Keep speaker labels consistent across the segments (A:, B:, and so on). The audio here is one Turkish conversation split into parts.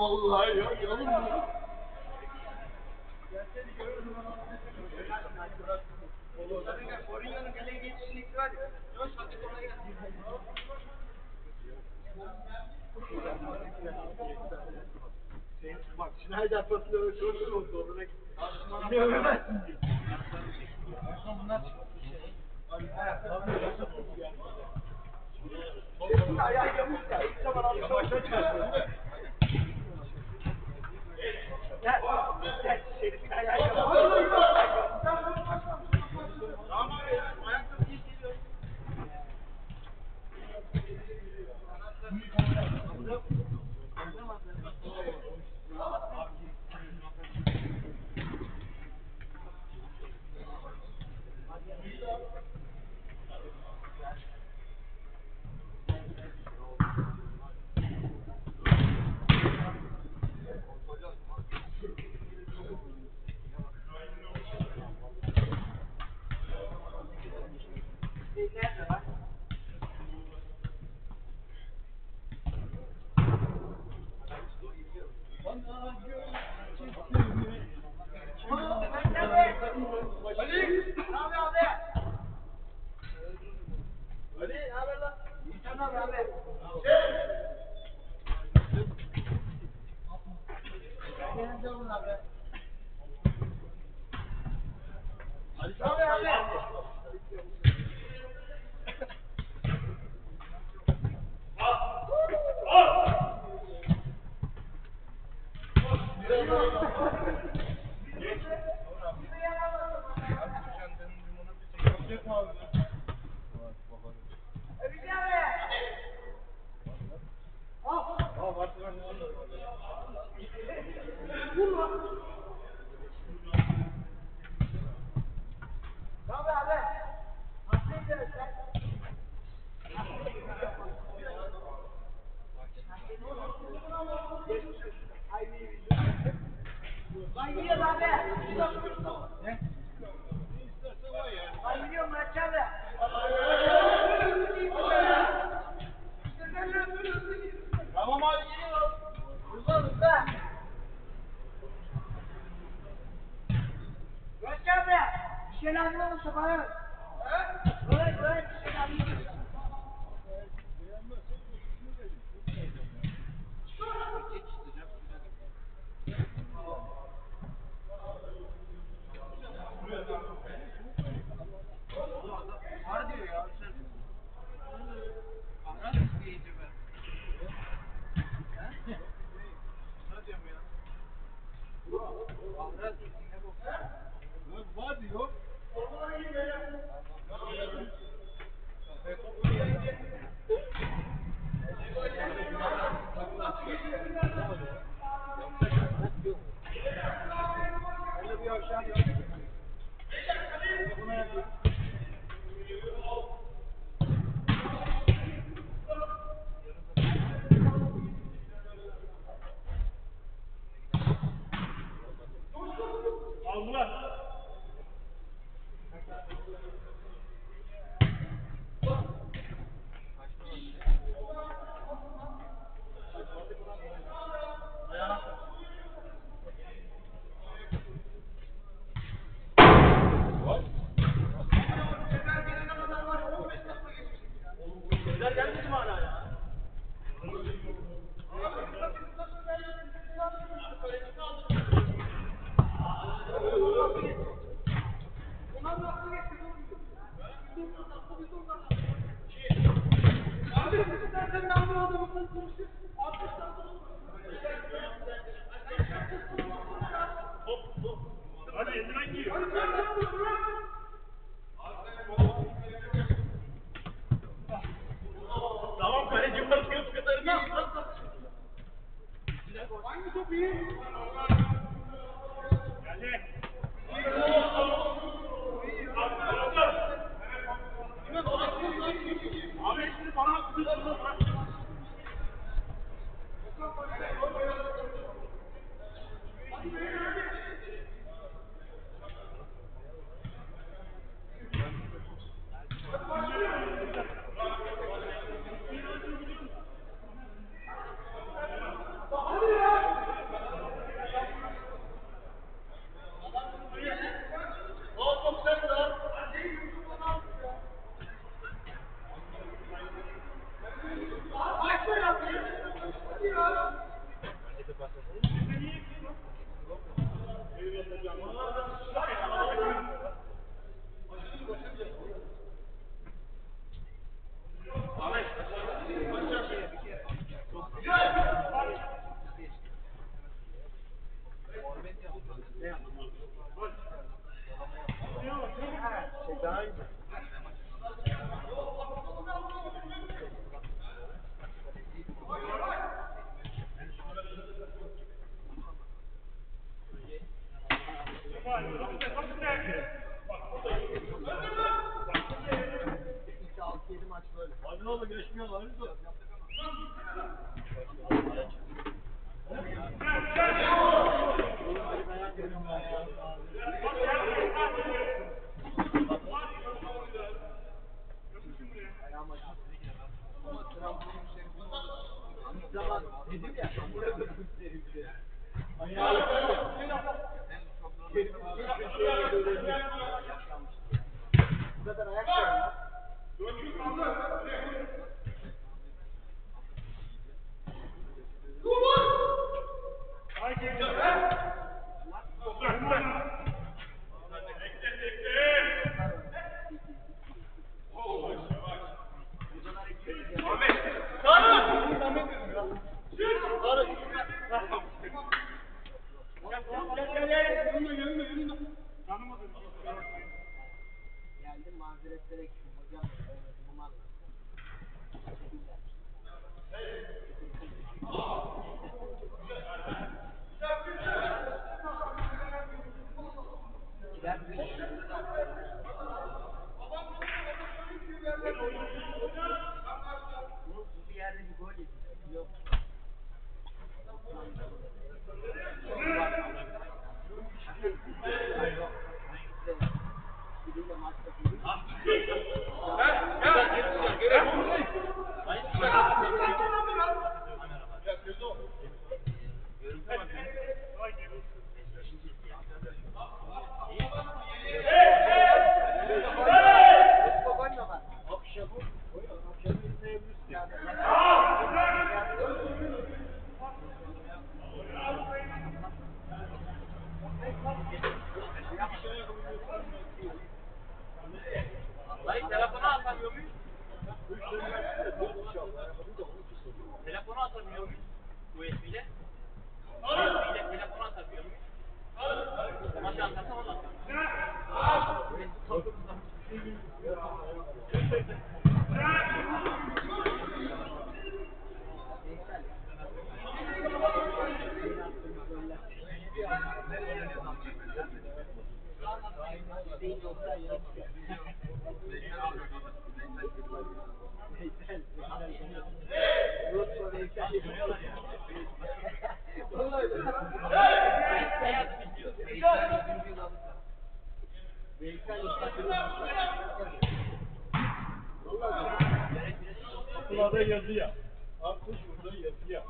A: Vallahi ya inanır mısın?
B: Mourinho'nun kaleye geçişindeki var ya. Yok sadece ona geldi.
A: Bak Schneider pasını ölçüyorsun o doğruna gitti. Ne öğrenemezsin diyor. Aslında bunlar çıkıyor. Ayağı yamış ya. İlk zaman alışamadım. Gel. Gel. Şerif'in ayağı
B: get one. Ne
A: oldu görüşmüyorlar mı? Zaman dedim ya.
C: Ayağını.
B: Ayağını. Okulada yazıya. Artık burada
A: yazıya.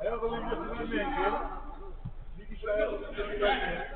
B: Ayakkabıyı vermeyin diyor. Bir kişi ayakkabıyı
C: vermeyin.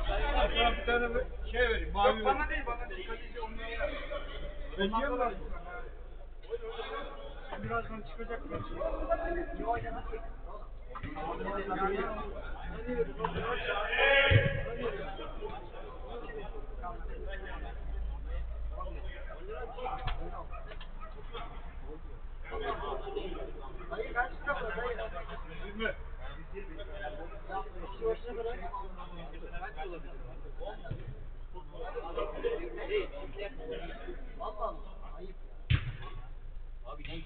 C: Hatta bir
B: tane şey vereyim. Mavi
D: Yok bana değil bana değil. Kadife onlara yer.
B: Onlar da var.
D: Birazdan çıkacak.
B: Yok
A: ya. Thank you. olabilir. Vallahi ayıp.
C: Abi ne?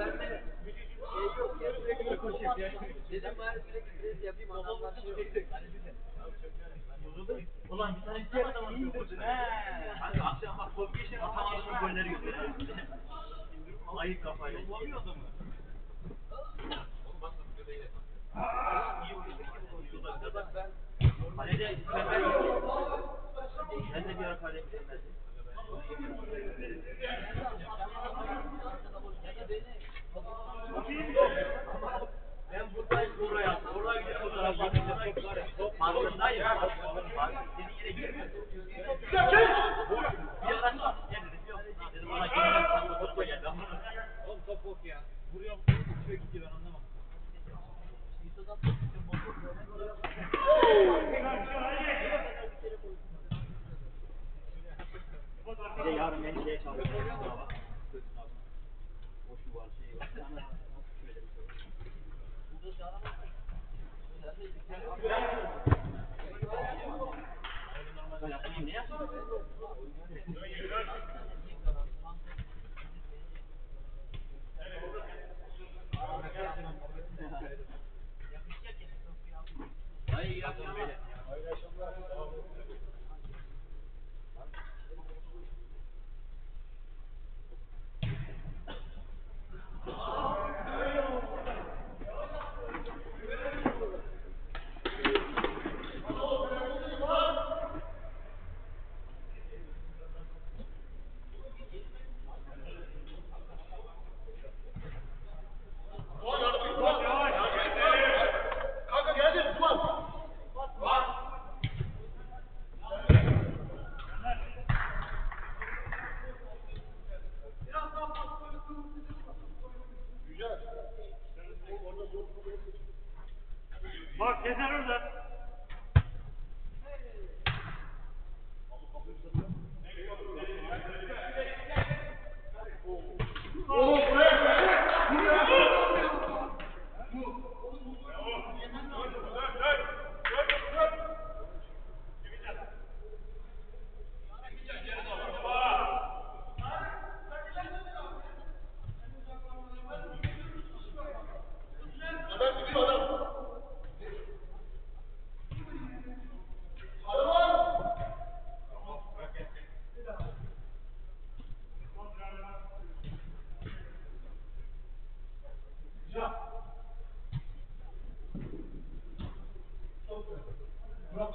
A: verme şey yok. Sürekli koşuyor. Dedim bari sürekli kriz yapayım adamlar.
C: Ulan bir tane iki adam atıyor. He. Hadi akşam bak kopya işe atamadım golleri yüzüne. Ayıp kafa. beni şeye çağırıyor. Boşu var şey var. Sana nasıl şöyle bir soru. Burada çağıramazsın. Hayır
A: yapma böyle.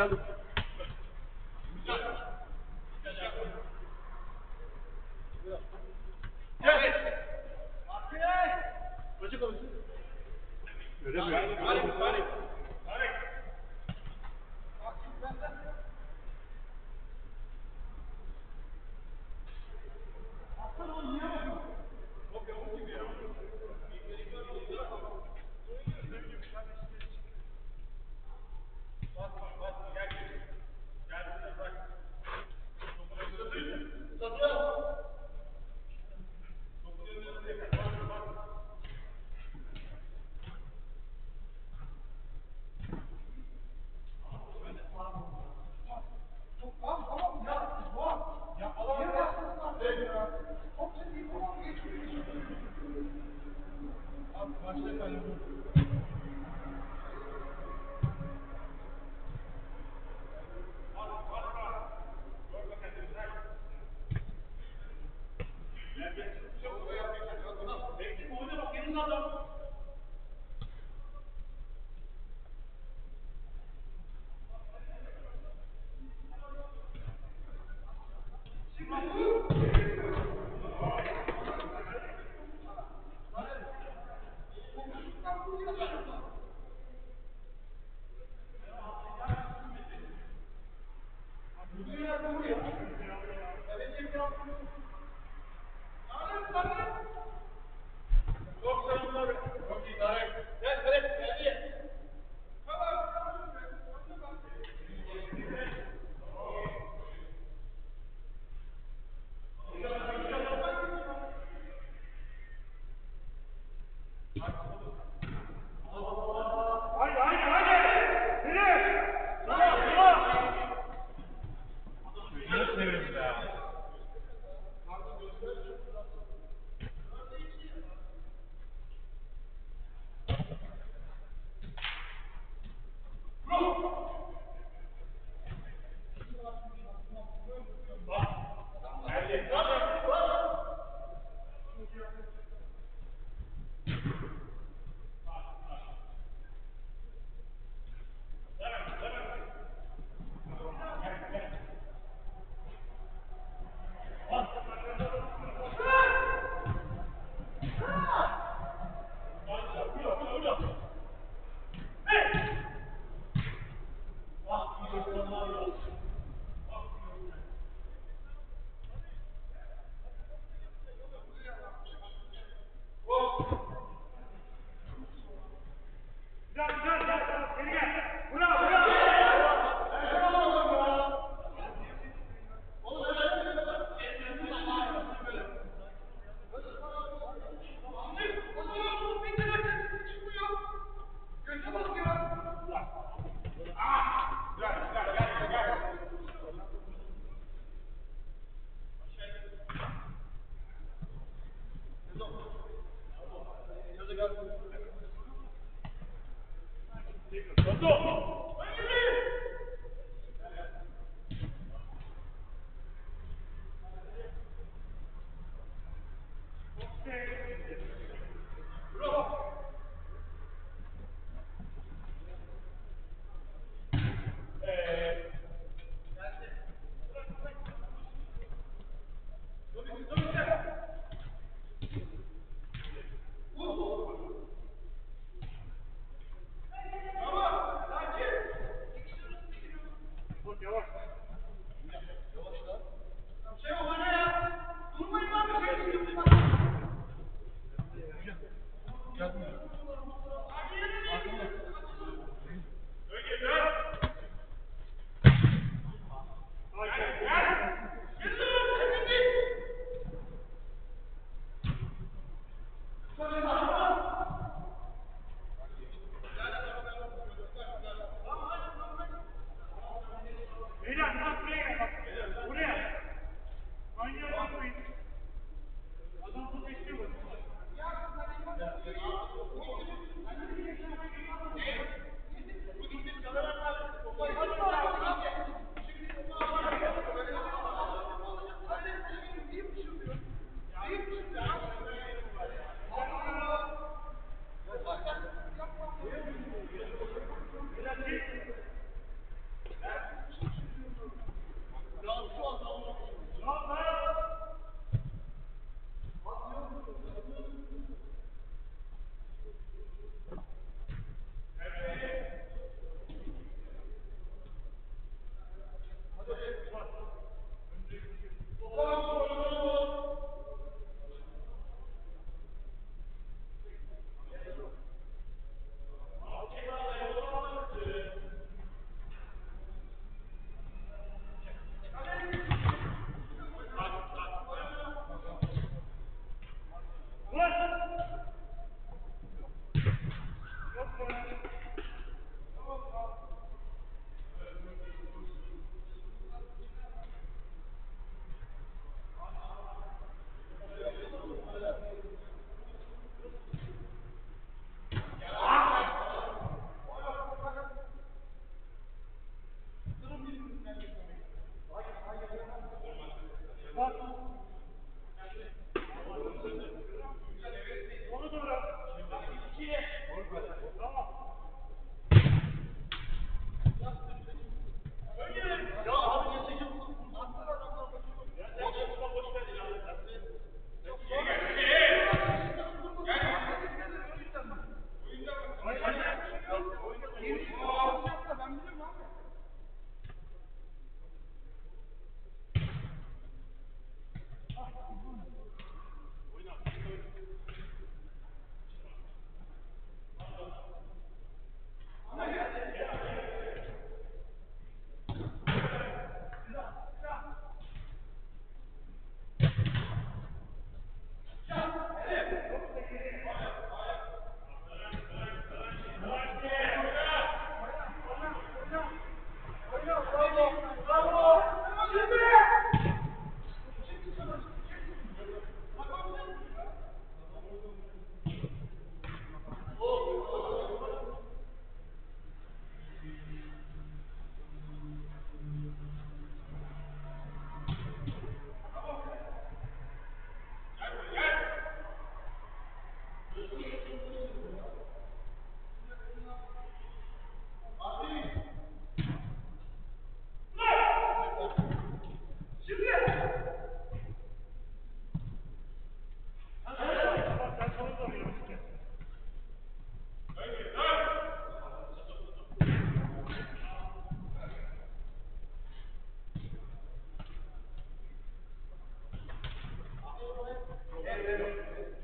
A: another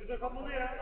A: justicia comunera